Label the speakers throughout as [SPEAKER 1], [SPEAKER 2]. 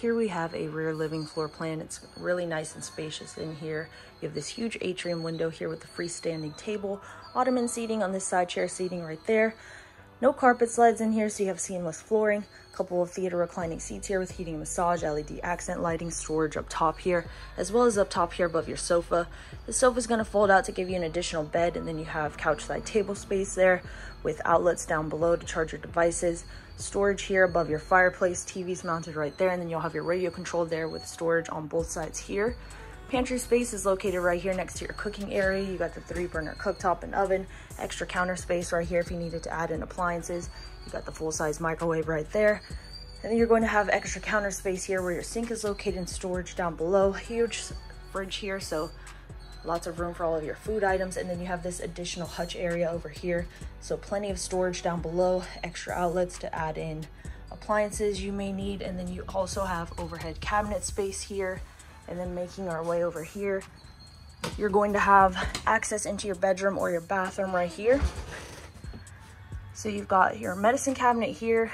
[SPEAKER 1] Here we have a rear living floor plan. It's really nice and spacious in here. You have this huge atrium window here with the freestanding table, ottoman seating on this side, chair seating right there. No carpet slides in here, so you have seamless flooring. A couple of theater reclining seats here with heating and massage, LED accent lighting, storage up top here, as well as up top here above your sofa. The sofa is going to fold out to give you an additional bed, and then you have couch side table space there with outlets down below to charge your devices. Storage here above your fireplace, TV's mounted right there, and then you'll have your radio control there with storage on both sides here. Pantry space is located right here next to your cooking area. You got the three burner cooktop and oven, extra counter space right here if you needed to add in appliances. You got the full size microwave right there. And then you're going to have extra counter space here where your sink is located and storage down below. Huge fridge here, so lots of room for all of your food items. And then you have this additional hutch area over here. So plenty of storage down below, extra outlets to add in appliances you may need. And then you also have overhead cabinet space here and then making our way over here, you're going to have access into your bedroom or your bathroom right here. So you've got your medicine cabinet here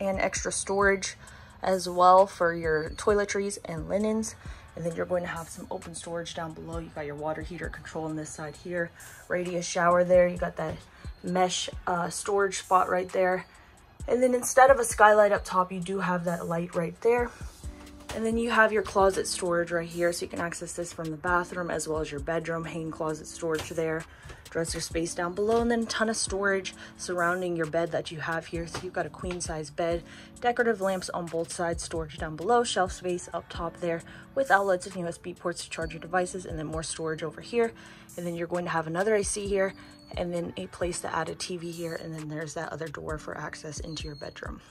[SPEAKER 1] and extra storage as well for your toiletries and linens. And then you're going to have some open storage down below. You got your water heater control on this side here, radius shower there. You got that mesh uh, storage spot right there. And then instead of a skylight up top, you do have that light right there. And then you have your closet storage right here. So you can access this from the bathroom as well as your bedroom, hanging closet storage there, dresser space down below, and then a ton of storage surrounding your bed that you have here. So you've got a queen size bed, decorative lamps on both sides, storage down below, shelf space up top there with outlets and USB ports to charge your devices, and then more storage over here. And then you're going to have another AC here, and then a place to add a TV here. And then there's that other door for access into your bedroom.